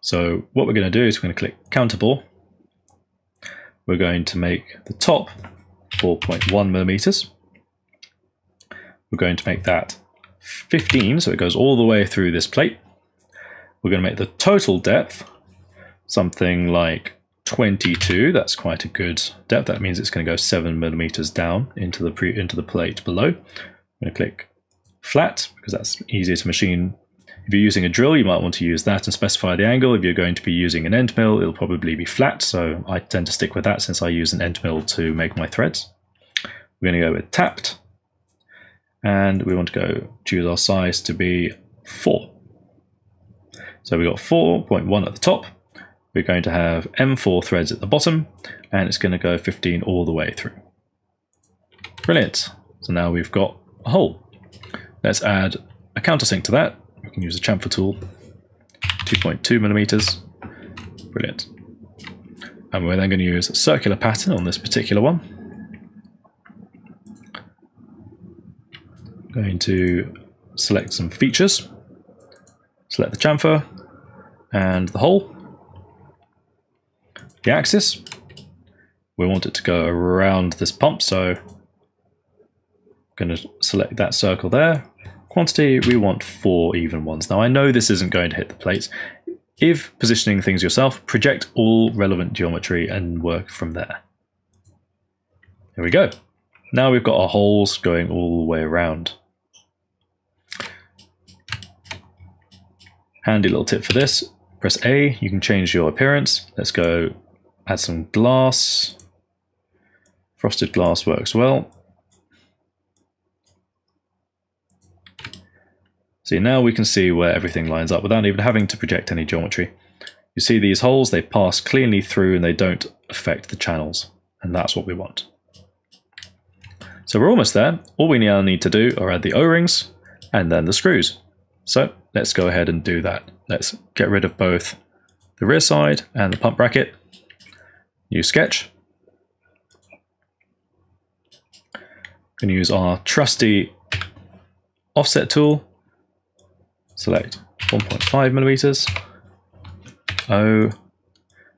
So what we're going to do is we're going to click counterbore. We're going to make the top 4.1 millimeters. We're going to make that 15, so it goes all the way through this plate. We're going to make the total depth something like 22. That's quite a good depth. That means it's going to go 7 millimeters down into the, into the plate below. I'm going to click flat because that's easier to machine If you're using a drill, you might want to use that and specify the angle. If you're going to be using an end mill, it'll probably be flat, so I tend to stick with that since I use an end mill to make my threads. We're going to go with tapped, and we want to go choose our size to be 4. So we've got 4.1 at the top, we're going to have M4 threads at the bottom, and it's going to go 15 all the way through. Brilliant. So now we've got a hole. Let's add a countersink to that. We can use the chamfer tool, 2.2 millimeters. Brilliant. And we're then going to use a circular pattern on this particular one. Going to select some features, select the chamfer and the hole, the axis. We want it to go around this pump, so I'm going to select that circle there. Quantity, we want four even ones. Now I know this isn't going to hit the plates. If positioning things yourself, project all relevant geometry and work from there. Here we go. Now we've got our holes going all the way around. Handy little tip for this, press A, you can change your appearance. Let's go add some glass. Frosted glass works well. See, now we can see where everything lines up without even having to project any geometry. You see these holes, they pass cleanly through and they don't affect the channels. And that's what we want. So we're almost there. All we now need to do are add the O-rings and then the screws. So let's go ahead and do that. Let's get rid of both the rear side and the pump bracket. New sketch. Going to use our trusty offset tool select 1.5 millimeters, O,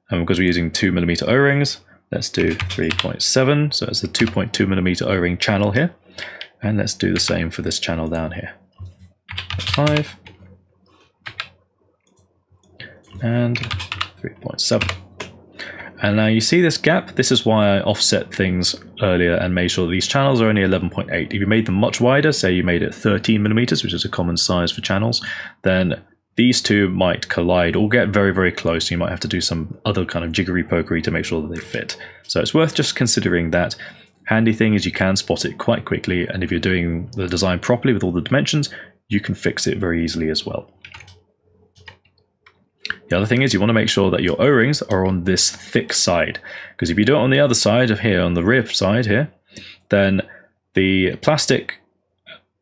and because we're using 2 millimeter O-rings, let's do 3.7, so it's a 2.2 millimeter O-ring channel here, and let's do the same for this channel down here. 5 and 3.7. And now you see this gap, this is why I offset things earlier and made sure these channels are only 11.8. If you made them much wider, say you made it 13 millimeters, which is a common size for channels, then these two might collide or get very, very close. You might have to do some other kind of jiggery pokery to make sure that they fit. So it's worth just considering that. Handy thing is you can spot it quite quickly, and if you're doing the design properly with all the dimensions, you can fix it very easily as well. The other thing is you want to make sure that your O-rings are on this thick side, because if you do it on the other side of here, on the rear side here, then the plastic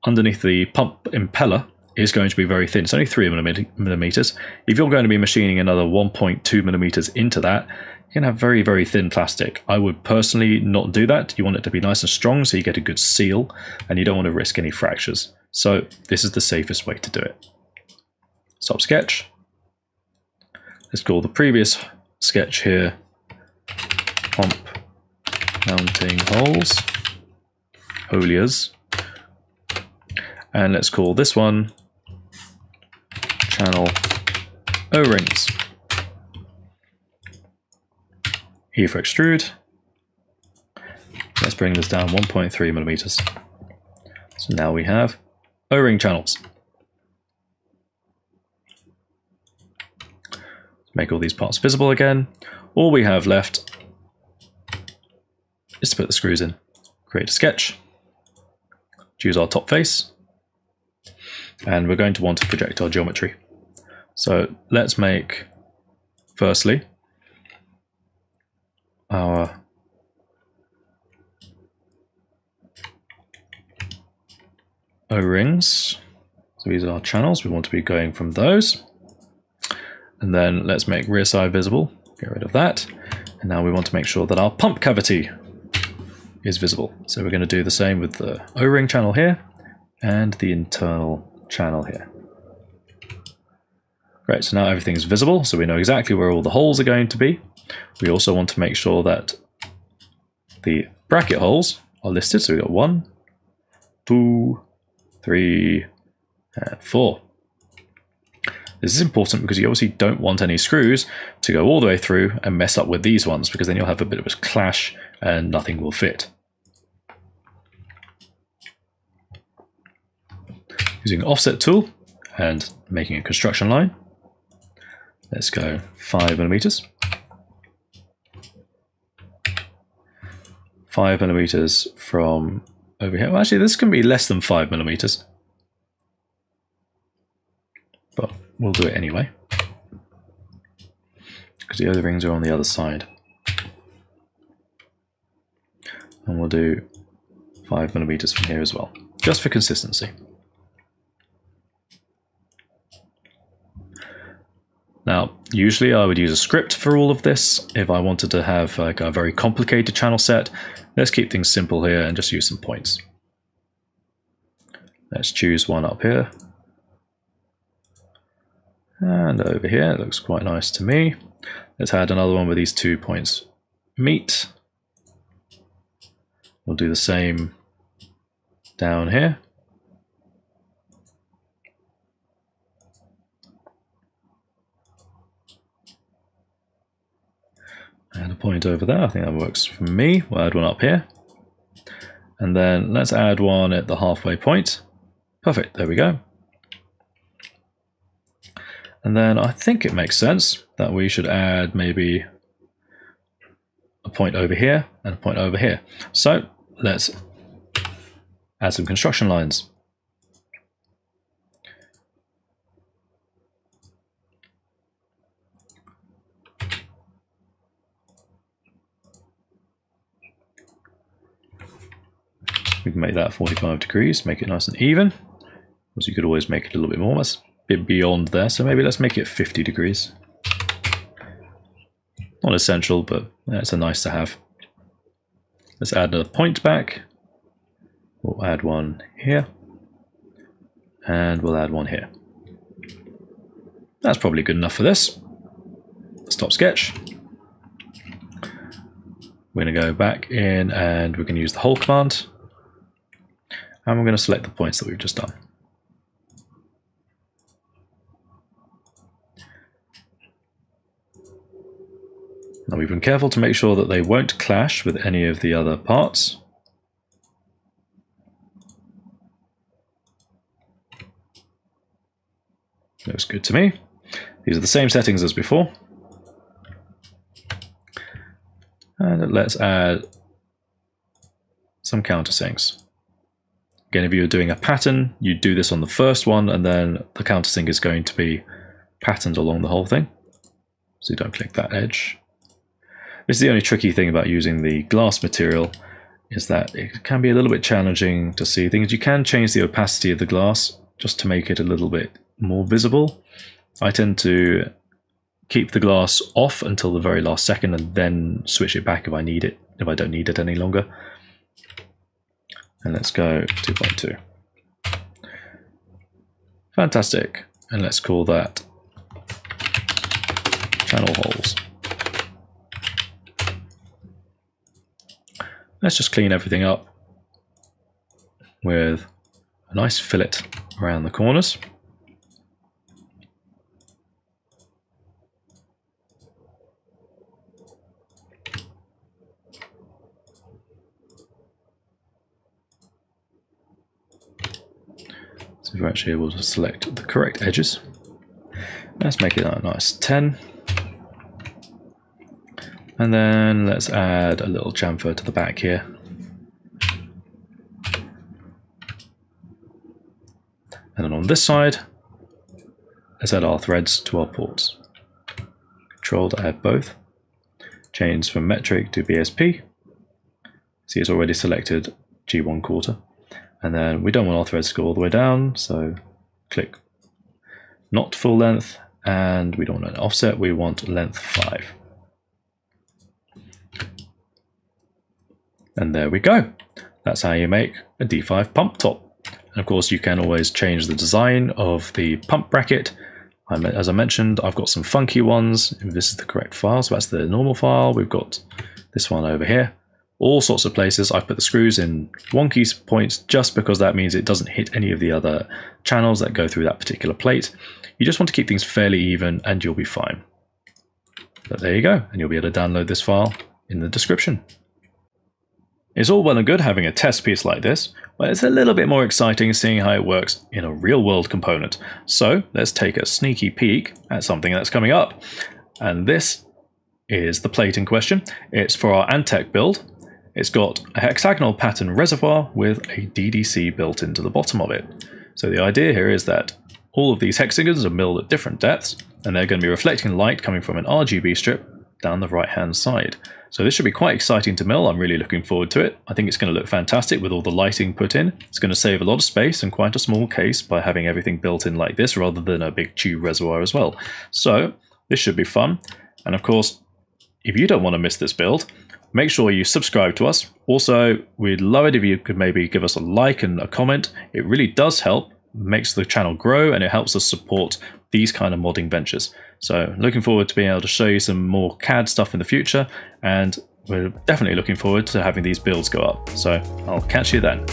underneath the pump impeller is going to be very thin. It's only 3 millimeters. If you're going to be machining another 1.2 millimeters into that, you can have very, very thin plastic. I would personally not do that. You want it to be nice and strong so you get a good seal, and you don't want to risk any fractures. So this is the safest way to do it. Stop sketch. Let's call the previous sketch here pump mounting holes, holiers. And let's call this one channel O-rings. E for extrude. Let's bring this down 1.3 millimeters. So now we have O-ring channels. Make all these parts visible again. All we have left is to put the screws in. Create a sketch, choose our top face, and we're going to want to project our geometry. So let's make, firstly, our O-rings. So these are our channels, we want to be going from those. And then let's make rear side visible. Get rid of that. And now we want to make sure that our pump cavity is visible. So we're going to do the same with the O-ring channel here and the internal channel here. Great, so now everything is visible, so we know exactly where all the holes are going to be. We also want to make sure that the bracket holes are listed. So we've got one, two, three, and four. This is important because you obviously don't want any screws to go all the way through and mess up with these ones because then you'll have a bit of a clash and nothing will fit. Using offset tool, and making a construction line. Let's go five millimeters. Five millimeters from over here. Well, actually, this can be less than five millimeters, but we'll do it anyway because the other rings are on the other side. And we'll do five millimeters from here as well, just for consistency. Now, usually I would use a script for all of this if I wanted to have like a very complicated channel set. Let's keep things simple here and just use some points. Let's choose one up here. And over here, it looks quite nice to me. Let's add another one where these two points meet. We'll do the same down here. And a point over there, I think that works for me. We'll add one up here. And then let's add one at the halfway point. Perfect, there we go. And then I think it makes sense that we should add maybe a point over here and a point over here. So let's add some construction lines. We can make that 45 degrees, make it nice and even. Because you could always make it a little bit more. Bit beyond there, so maybe let's make it 50 degrees. Not essential, but it's a nice to have. Let's add another point back. We'll add one here. And we'll add one here. That's probably good enough for this. Stop sketch. We're going to go back in and we're going to use the hole command. And we're going to select the points that we've just done. Now we've been careful to make sure that they won't clash with any of the other parts. Looks good to me. These are the same settings as before. And let's add some countersinks. Again, if you're doing a pattern, you do this on the first one, and then the countersink is going to be patterned along the whole thing. So you don't click that edge. This is the only tricky thing about using the glass material is that it can be a little bit challenging to see things. You can change the opacity of the glass just to make it a little bit more visible. I tend to keep the glass off until the very last second and then switch it back if I need it, if I don't need it any longer. And let's go 2.2. Fantastic. And let's call that channel holes. Let's just clean everything up with a nice fillet around the corners. So we're actually able to select the correct edges. Let's make it a nice 10. And then let's add a little chamfer to the back here. And then on this side, let's add our threads to our ports. Control to add both. Change from metric to BSP. See, it's already selected G1 quarter. And then we don't want our threads to go all the way down, so click not full length, and we don't want an offset, we want length 5. And there we go. That's how you make a D5 pump top. And of course, you can always change the design of the pump bracket. As I mentioned, I've got some funky ones. This is the correct file, so that's the normal file. We've got this one over here. All sorts of places. I've put the screws in wonky points just because that means it doesn't hit any of the other channels that go through that particular plate. You just want to keep things fairly even and you'll be fine. But there you go, and you'll be able to download this file in the description. It's all well and good having a test piece like this, but it's a little bit more exciting seeing how it works in a real world component. So let's take a sneaky peek at something that's coming up. And this is the plate in question. It's for our Antec build. It's got a hexagonal pattern reservoir with a DDC built into the bottom of it. So the idea here is that all of these hexagons are milled at different depths, and they're going to be reflecting light coming from an RGB strip down the right hand side. So this should be quite exciting to mill. I'm really looking forward to it. I think it's going to look fantastic with all the lighting put in. It's going to save a lot of space and quite a small case by having everything built in like this rather than a big tube reservoir as well. So this should be fun. And of course, if you don't want to miss this build, make sure you subscribe to us. Also, we'd love it if you could maybe give us a like and a comment. It really does help, makes the channel grow, and it helps us support these kind of modding ventures. So looking forward to being able to show you some more CAD stuff in the future, and we're definitely looking forward to having these builds go up. So I'll catch you then.